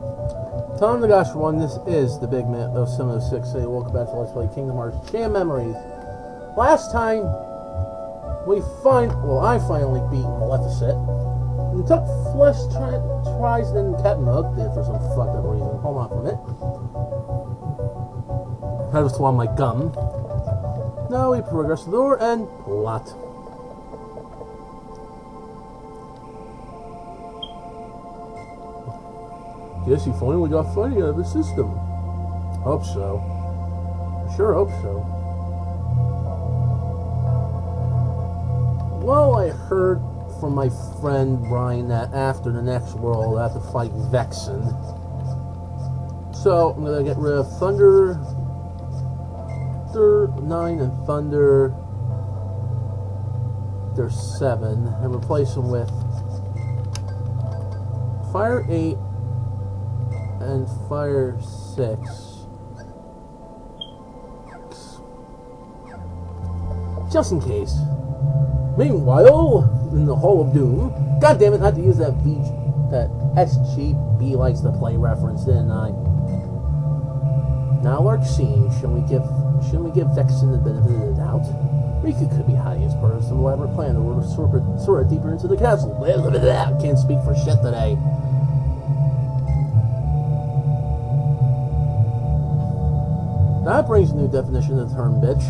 Tom the Gosh one, this is the Big Man of 706. Hey, welcome back to Let's Play Kingdom Hearts Chain Memories. Last time, we find well, I finally beat Maleficent. And took flesh try, tries, then Captain Hook did for some fucked up reason. Hold on for a minute. I was swallow my gum. Now we progress to the door and plot. Guess he finally got fighting out of the system. Hope so. Sure hope so. Well, I heard from my friend Brian that after the next world, I have to fight Vexen. So, I'm gonna get rid of Thunder, Thunder 9 and Thunder, there's 7, and replace them with Fire 8 and Fire 6. Just in case. Meanwhile, in the Hall of Doom, God damn it, I had to use that V, that SGB likes to play reference, didn't I? Now, Larxene, should we give, shouldn't we give Vexen the benefit of the doubt? Riku could be hiding as part of some elaborate plan to lure Sora, Sora deeper into the castle. Can't speak for shit today. That brings a new definition to the term bitch.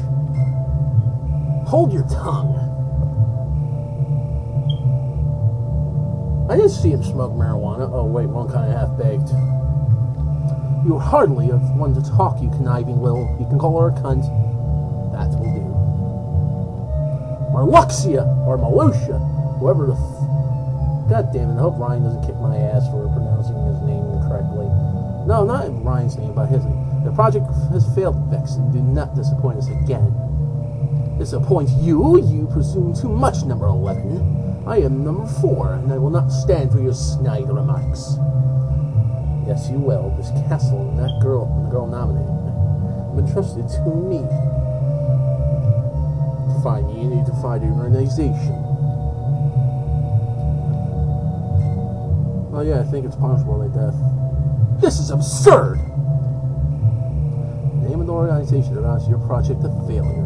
Hold your tongue. I did see him smoke marijuana. Oh, wait, one kind of half baked. You're hardly one to talk, you conniving little. You can call her a cunt. That will do. Marluxia, or Malusia, whoever the. F- God damn it, I hope Ryan doesn't kick my ass for pronouncing his name incorrectly. No, not Ryan's name, but his name. The project has failed, Vex, and do not disappoint us again. Disappoint you? You presume too much, number 11. I am number 4, and I will not stand for your snide remarks. Yes, you will. This castle and that girl, and the girl Naminé, have been trusted to me. Fine, you need to find an organization. Oh yeah, I think it's punishable by death. Uh, this is absurd! Organization announces your project a failure.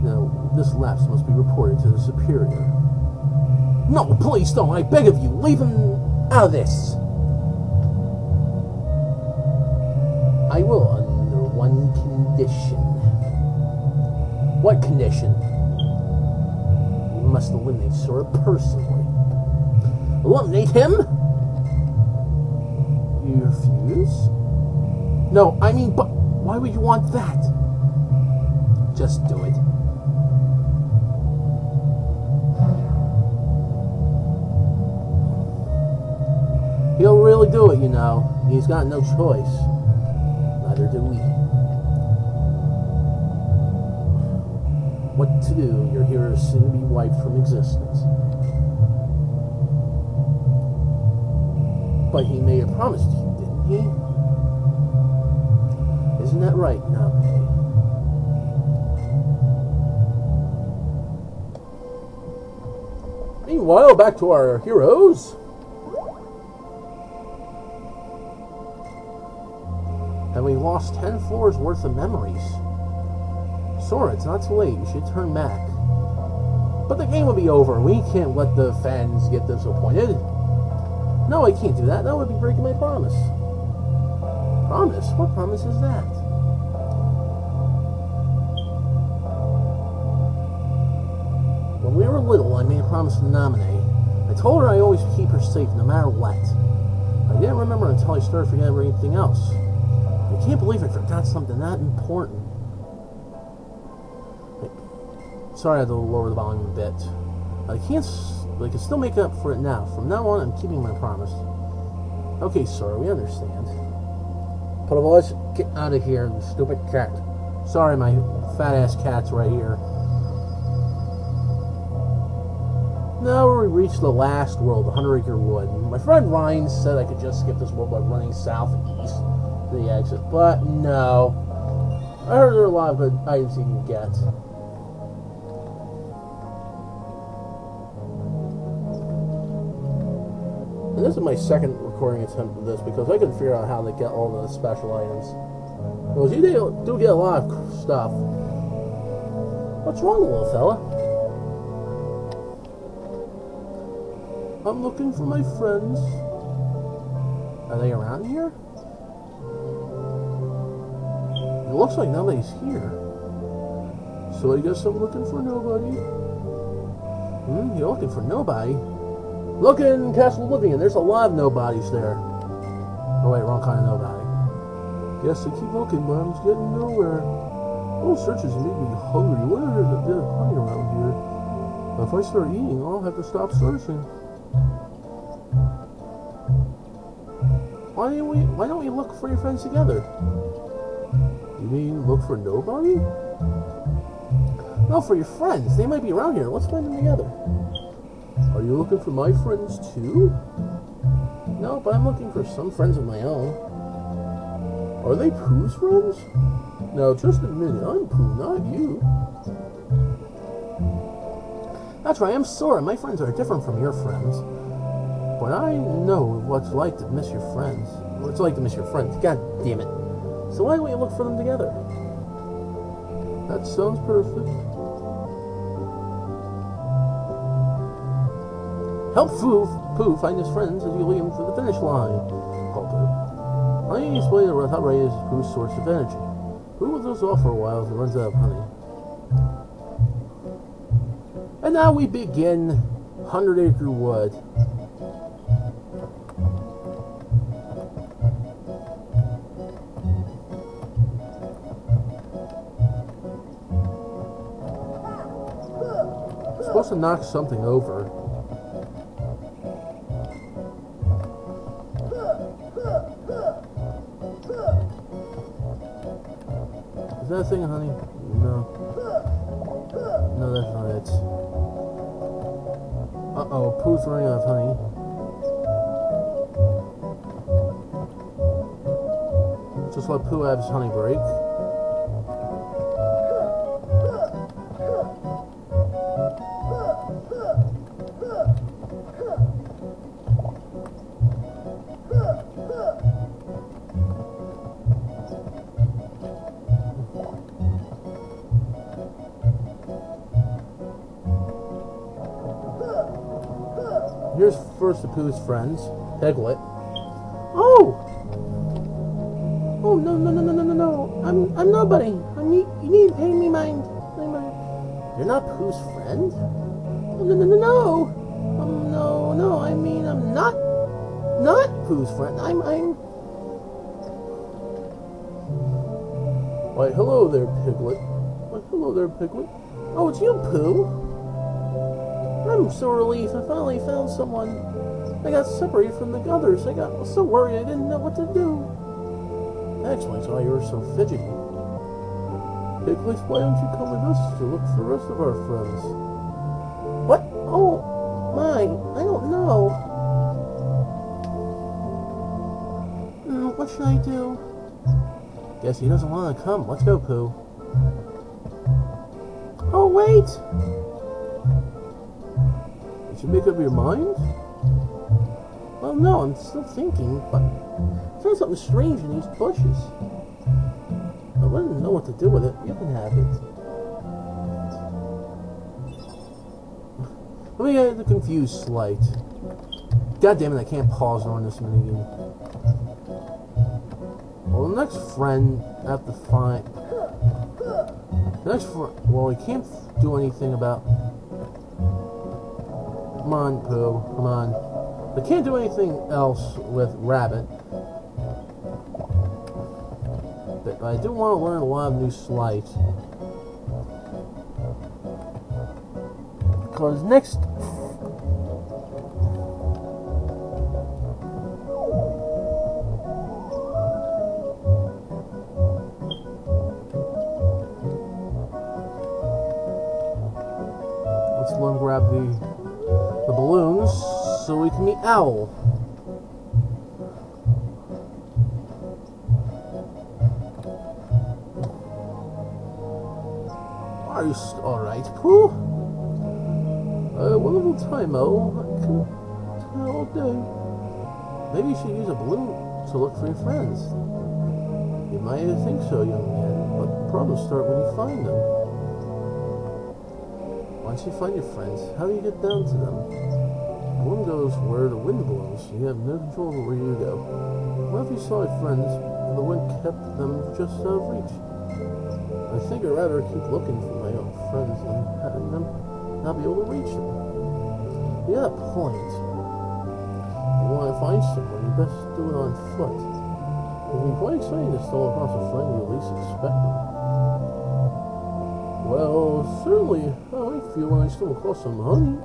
Now, this lapse must be reported to the superior. No, please don't, I beg of you, leave him out of this! I will under one condition. What condition? You must eliminate Sora personally. Eliminate him? You refuse? No, I mean, but why would you want that? Just do it. He'll really do it, you know. He's got no choice. Neither do we. What to do? Your hero is soon to be wiped from existence. But he made a promise to you, that right, Naminé? Meanwhile, back to our heroes. And we lost 10 floors worth of memories. Sora, it's not too late. You should turn back. But the game will be over. We can't let the fans get disappointed. No, I can't do that. That would be breaking my promise. Promise? What promise is that? Little, I made a promise to Naminé. I told her I always keep her safe no matter what. I didn't remember until I started forgetting everything else. I can't believe I forgot something that important. Sorry, I had to lower the volume a bit. I can't. I can still make up for it now. From now on, I'm keeping my promise. Okay, sorry, we understand. Put get out of here, stupid cat. Sorry, my fat ass cat's right here. Now we reached the last world, the Hundred Acre Wood. My friend Ryan said I could just skip this world by running southeast to the exit, but no. I heard there are a lot of good items you can get. And this is my second recording attempt of this because I couldn't figure out how to get all the special items. Because you do, do get a lot of stuff. What's wrong, little fella? I'm looking for my friends. Are they around here? It looks like nobody's here. So I guess I'm looking for nobody. Hmm, you're looking for nobody? Look in Castle Oblivion. There's a lot of nobodies there. Oh wait, wrong kind of nobody. Guess I keep looking, but I'm getting nowhere. All searches make me hungry. Where is a bit of honey around here? If I start eating, I'll have to stop searching. Why don't we why don't we look for your friends together? You mean look for nobody? No, for your friends. They might be around here. Let's find them together. Are you looking for my friends too? No, but I'm looking for some friends of my own. Are they Pooh's friends? Now, just a minute. I'm Pooh, not you. That's right, I'm Sora. My friends are different from your friends. But I know what it's like to miss your friends. What it's like to miss your friends. God damn it. So why don't we look for them together? That sounds perfect. Help Pooh, Pooh find his friends as you lead him to the finish line. Calder. I need to explain to how Ray is Pooh's source of energy. Pooh those off for a while if he runs out of honey. And now we begin Hundred Acre Wood. To knock something over. Is that a thing, honey? No. No, that's not it. Uh-oh, Pooh's running out of honey. Just let Pooh have his honey break. First friends, Piglet. Oh! Oh no no no no no no no! I'm I'm nobody. I need you need to pay me mind. You're not Pooh's friend? Oh, no no no no! Um no no I mean I'm not not Pooh's friend. I'm I'm. Why hello there, Piglet. Why hello there, Piglet. Oh, it's you, Pooh. I'm so relieved. I finally found someone. I got separated from the others. I got so worried I didn't know what to do. That explains why you were so fidgety. Piglet, why don't you come with us to look for the rest of our friends? What? Oh, my. I don't know. Mm, what should I do? Guess he doesn't want to come. Let's go, Pooh. Oh, wait! Did you make up your mind? Well, no, I'm still thinking, but I found something strange in these bushes. I wouldn't know what to do with it. You can have it. Let me get the confused slight. God damn it, I can't pause on this minigame. Well, the next friend I have to find... The next friend... Well, we can't do anything about... Come on, Pooh. Come on. They can't do anything else with Rabbit. But I do want to learn a lot of new slides. Because next... Owl. Are you alright, Pooh? Uh, wonderful time, Owl. I can all day. Maybe you should use a balloon to look for your friends. You might think so, young man, but problems start when you find them. Once you find your friends, how do you get down to them? The wind goes where the wind blows. You have no control over where you go. What if you saw your friends and the wind kept them just out of reach? I think I'd rather keep looking for my own friends than having them not be able to reach them. You got a point. You want to find someone, you best do it on foot. It would be quite exciting to stumble across a friend you least expect them. Well, certainly, how I feel when I stumble across some honey.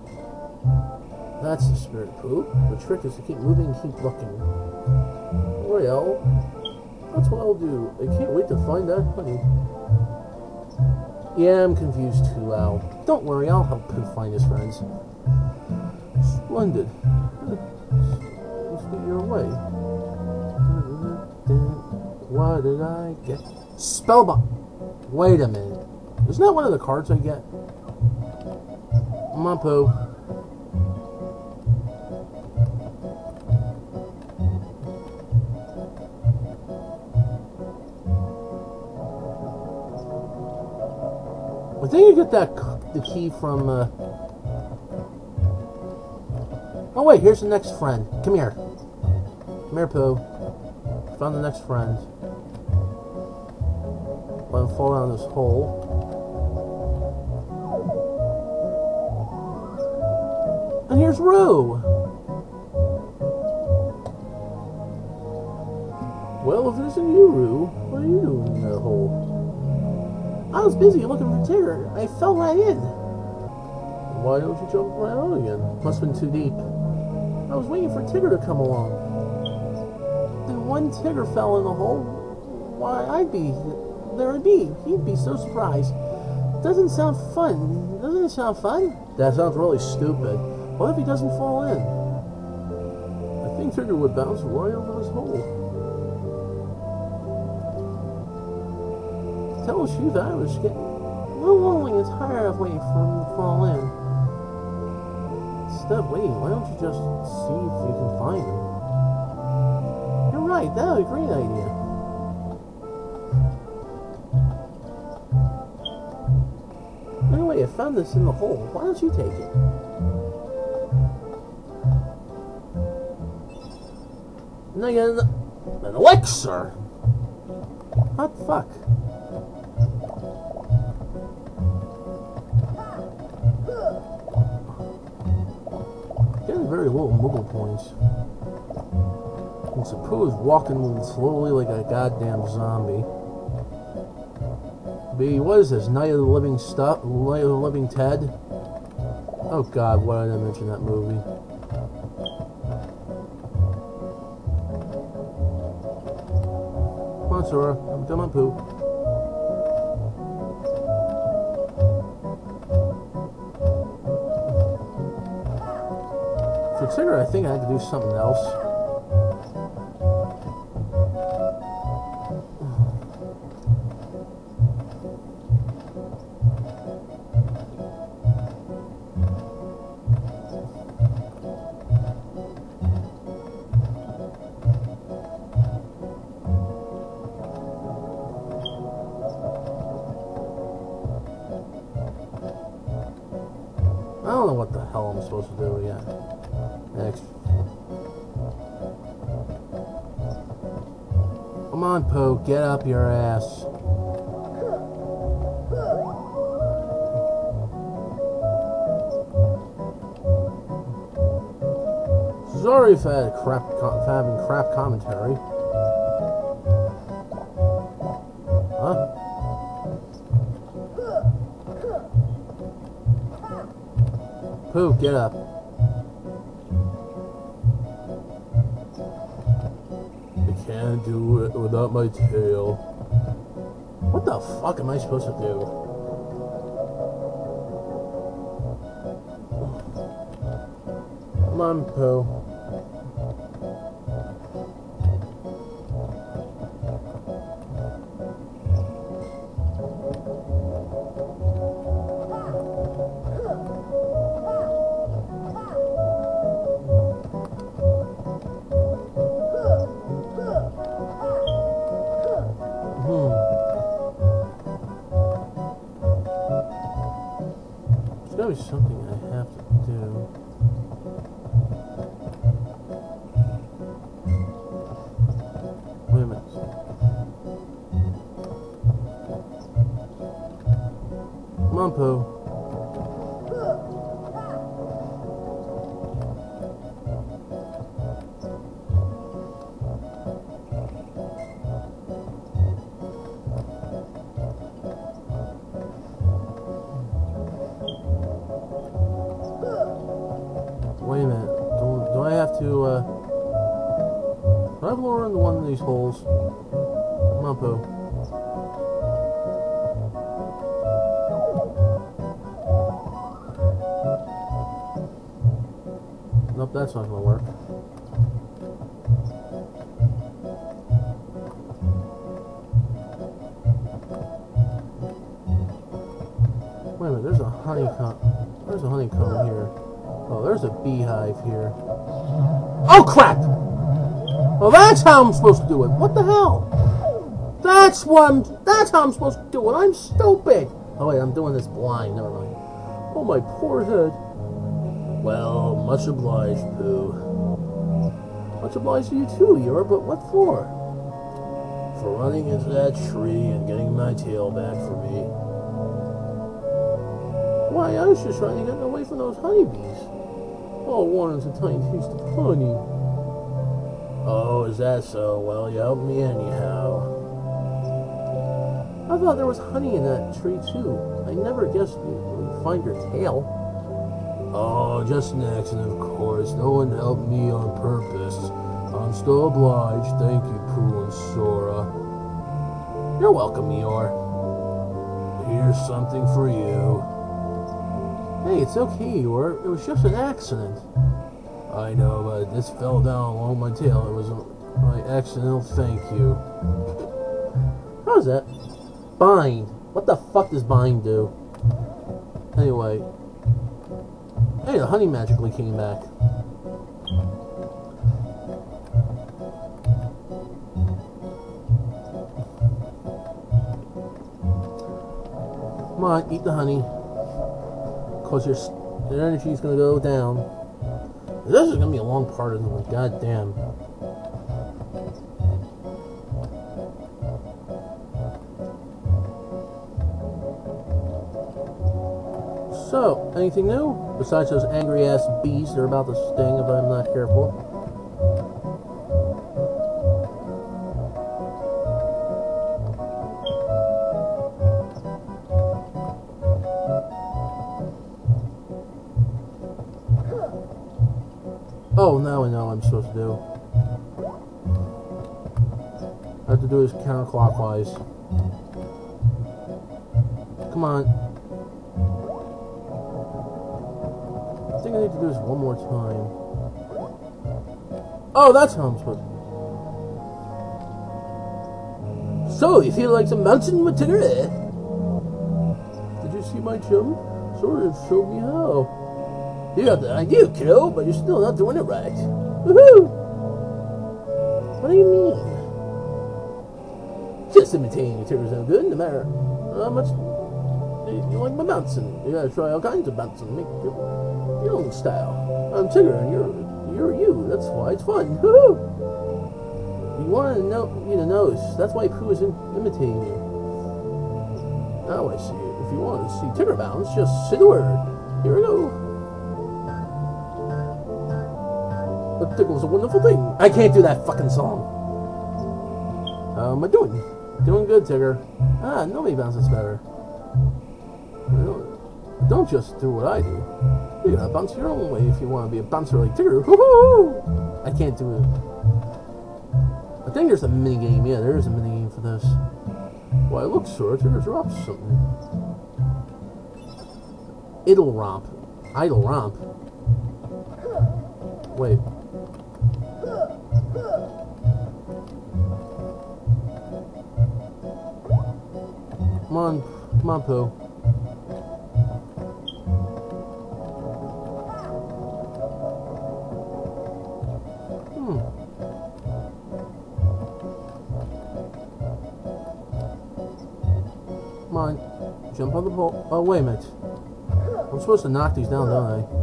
That's the spirit, Pooh. The trick is to keep moving and keep looking. Well, that's what I'll do. I can't wait to find that honey. Yeah, I'm confused too, Owl. Don't worry, I'll help Pooh find his friends. Splendid. Let's get your way. What did I get? Spellbound. Wait a minute. Isn't that one of the cards I get? Come I think you get that the key from. Uh... Oh wait, here's the next friend. Come here. Come here, Pooh. Found the next friend. Let him fall down this hole. And here's Roo. Well, if it isn't you, Roo, what are you doing in that hole? I was busy looking for Tigger. I fell right in. Why don't you jump right out again? Must have been too deep. I was waiting for Tigger to come along. Then one Tigger fell in the hole. Why, I'd be there. I'd be. He'd be so surprised. Doesn't sound fun. Doesn't it sound fun? That sounds really stupid. What if he doesn't fall in? I think Tigger would bounce right over this hole. Tell you that I was getting a little lonely and tired of waiting for him to fall in. Instead of waiting, why don't you just see if you can find him? You're right, that would be a great idea. Anyway, I found this in the hole. Why don't you take it? And I get an, an elixir. What the fuck? Very little Moogle points. And suppose walking slowly like a goddamn zombie. B, what is this? Night of the Living Stuff? Night of the Living Ted? Oh god, why did I mention that movie? Come on, Sora. I'm done my poop. Tigger, I think I had to do something else. I don't know what the hell I'm supposed to do yet. Next. Come on, Pooh, get up your ass. Sorry had crap, if having crap commentary. Huh? Pooh, get up. My tail. What the fuck am I supposed to do? Come on, Pooh. was something I have lower into one of these holes? Pooh. Nope, that's not gonna work. Wait a minute, there's a honeycomb. There's a honeycomb here. Oh, there's a beehive here. Oh, crap! Well, that's how I'm supposed to do it. What the hell? That's what I'm, that's how I'm supposed to do it. I'm stupid. Oh, wait, I'm doing this blind. Never mind. Oh, my poor head. Well, much obliged, Pooh. Much obliged to you too, Eeyore, but what for? For running into that tree and getting my tail back for me. Why, I was just trying to get away from those honeybees. All I wanted was a tiny taste of honey. Oh, is that so? Well, you helped me anyhow. I thought there was honey in that tree, too. I never guessed you'd find your tail. Oh, just an accident, of course. No one helped me on purpose. I'm still obliged. Thank you, Pooh and Sora. You're welcome, Eeyore. Here's something for you. Hey, it's okay, Eeyore. It was just an accident. I know, but this fell down along my tail. It was my accidental thank you. How's that? Bind. What the fuck does bind do? Anyway. Hey, the honey magically came back. Come on, eat the honey. Cause your, your energy is gonna go down. This is gonna be a long part of the God damn. So, anything new? Besides those angry ass bees that are about to sting if I'm not careful. Do. I have to do this counterclockwise. Come on. I think I need to do this one more time. Oh, that's how I'm supposed to. So, you feel like some mountain material? Did you see my chum? Sort of showed me how. You got the idea, kiddo, but you're still not doing it right. Woohoo! What do you mean? Just imitating materials no good, no matter how much you like my bouncing. You gotta try all kinds of bouncing, make your, your own style. I'm Tigger, and you're you're you. That's why it's fun. Woohoo! You want to know you to nose. That's why Pooh is im- imitating you. Now I see it. If you want to see Tigger bounce, just say the word. Here we go. A tickle's a wonderful thing. I can't do that fucking song. How am I doing? Doing good, Tigger. Ah, nobody bounces better. Don't just do what I do. You gotta bounce your own way if you want to be a bouncer like Tigger. Woohoo! I can't do it. I think there's a mini game. Yeah, there is a mini game for this. Why, look, sir, Tigger dropped something. Idyll romp. Idyll romp. Wait. Come on, come on, Pooh. Hmm. Come on, jump on the pole. Oh, wait a minute. I'm supposed to knock these down, don't I?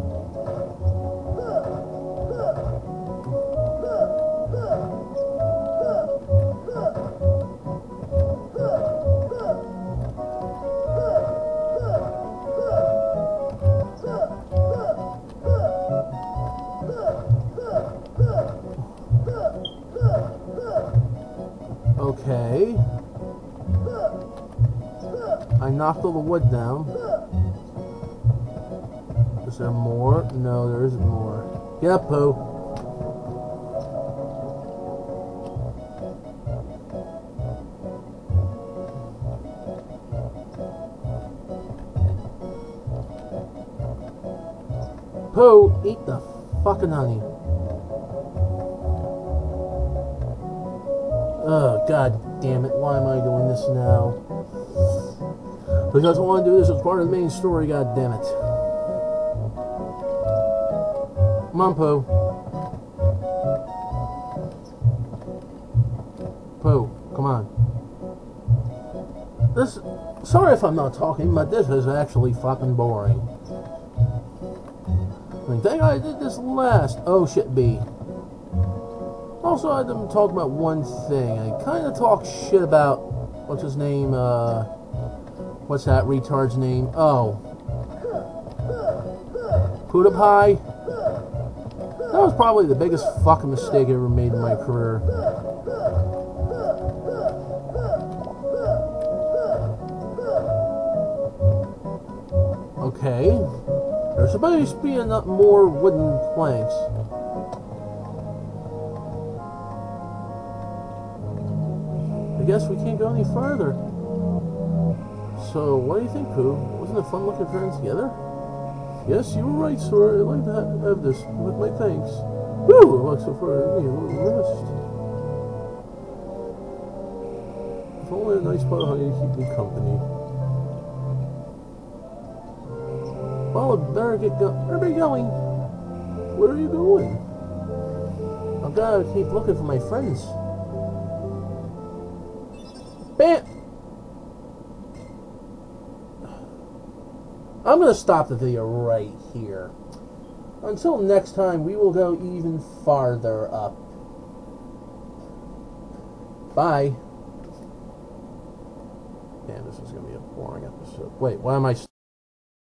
All the wood down. Is there more? No, there isn't more. Get up, Pooh. Pooh, eat the fucking honey. Oh, god damn it. Why am I doing this now? Because I want to do this as part of the main story, god damn it. Come Pooh. Come on. This, sorry if I'm not talking, but this is actually fucking boring. I mean, thank I did this last. Oh shit, B. Also, I didn't talk about one thing. I kind of talk shit about what's his name. Uh, what's that retard's name? Oh, PewDiePie. That was probably the biggest fucking mistake I ever made in my career. Okay. There's supposed to be enough more wooden planks. I guess we can't go any further. So, what do you think, Pooh? Wasn't it fun looking friends together? Yes, you were right, sir. I'd like to ha- have this with my thanks. Woo! Looks so for me, a little rest. If only a nice pot of honey to keep me company. Well, I better get go- Where are we going? Where are you going? I've got to keep looking for my friends. Going to stop the video right here. Until next time, we will go even farther up. Bye. Damn, this is going to be a boring episode. Wait, why am I...